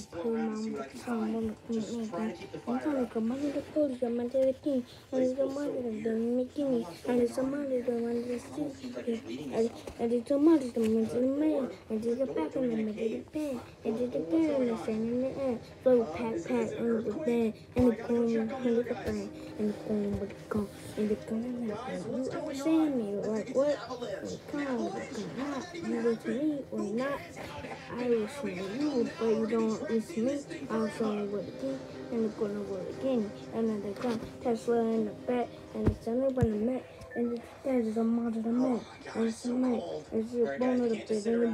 tongue on come under the police, I'm under the king, and the mother of the McKinney, and it's a mother of the one the sea, and it's a mother of the man to the man, and to the back of them, and to the pen, and to the pen, and the sand in the air, flow pat pat under the bed, and the coin under the fan, and the coin with the gun, and the gun in the hand. You understand me? Like what? Like, come on, like, not. You with me or not? I listen to you, but you don't listen to me. I'll show you what again, and the corner word again, and then the gun, Tesla in the back, and it's only when the met, and the dad a model of the man, and it's a man, it's a bone of the the